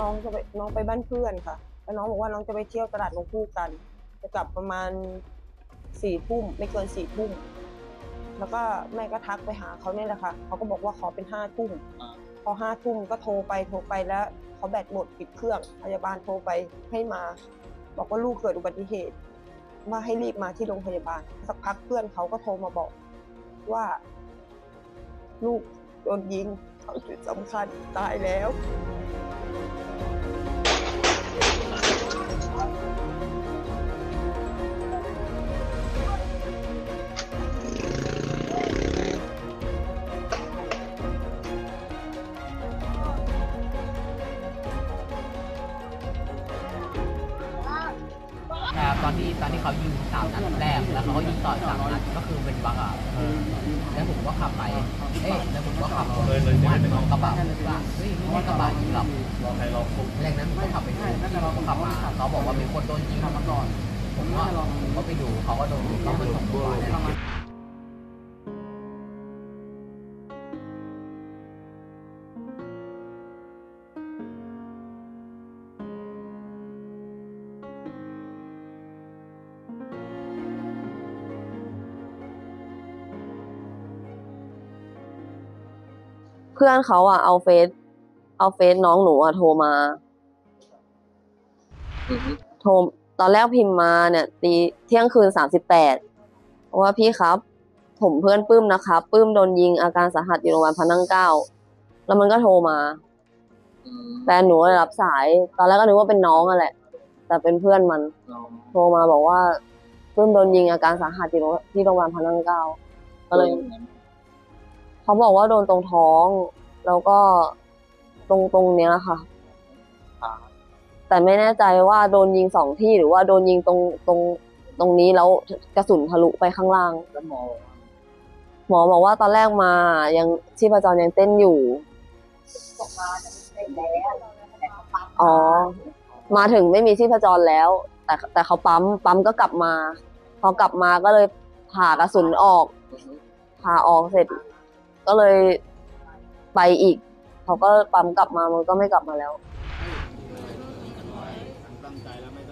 น้องจะไปน้องไปบ้านเพื่อนค่ะ แล้วน้องบอกว่าน้องจะไปเที่ยวตลาดนกคู่กัน จะกลับประมาณสี่ทุ่มไม่เกินสี่ทุ่ม แล้วก็แม่ก็ทักไปหาเขาเนี่ยแหละค่ะ เขาก็บอกว่าขอเป็นห้าทุ่มอพอห้าทุ่มก็โทรไปโทรไปแล้วเขาแบตหมดปิดเครื่อง พยาบาลโทรไปให้มา บอกว่าลูกเกิดอุบัติเหตุ ว่าให้รีบมาที่โรงพยาบาล สักพักเพื่อนเขาก็โทรมาบอกว่า ลูกโดนยิงเขาจุดสำคัญตายแล้ว อนที่ตอนที่เขายิงสามนัดแรกแล้วเขาก็ยิงต่ออีกสามนัดก็คือเป็นบังอะแล้วผมก็ขับไปเอ๊ะแล้วผมก็ขับเลยเลยหันกระบะว่าเฮ้ยไม่ใช่กระบะยิงหรอกแรงนั้นผมก็ขับไปดูเขาขับมาเขาบอกว่ามีคนโดนยิงมาก่อนผมก็ผมก็ไปดูเขาก็โดนยิงต้องมาส่งโรงพยาบาลเนี่ย เพื่อนเขาอะเอาเฟซเอาเฟซน้องหนูอะโทรมาโทรตอนแรกพิมพ์มาเนี่ยตีเที่ยงคืนสามสิบแปดว่าพี่ครับ ผมเพื่อนปื้มนะครับปื้มโดนยิงอาการสาหัสอยู่โรงพยาบาลพระนั่งเกล้าแล้วมันก็โทรมาแฟนหนูก็เลยรับสาย ตอนแรกก็นึกว่าเป็นน้องอะแหละ แต่เป็นเพื่อนมันโทรมาบอกว่าปื้มโดนยิงอาการสาหัสอยู่โรงที่โรงพยาบาลพระนั่งเกล้าก็เลย เขาบอกว่าโดนตรงท้อง แล้วก็ตรงตรงเนี้ยค่ะ แต่ไม่แน่ใจว่าโดนยิงสองที่หรือว่าโดนยิงตรงตรงตรงนี้แล้วกระสุนทะลุไปข้างล่าง แล้วหมอหมอบอกว่าตอนแรกมายังชีพจรยังเต้นอยู่อ๋อ มาถึงไม่มีชีพจรแล้ว แต่แต่เขาปั๊มปั๊มก็กลับมา พอกลับมาก็เลยผ่ากระสุนออกผ่าออกเสร็จ ก็เลยไปอีก เขาก็ปั๊มกลับมามันก็ไม่กลับมาแล้ว ตั้งใจแล้วไม่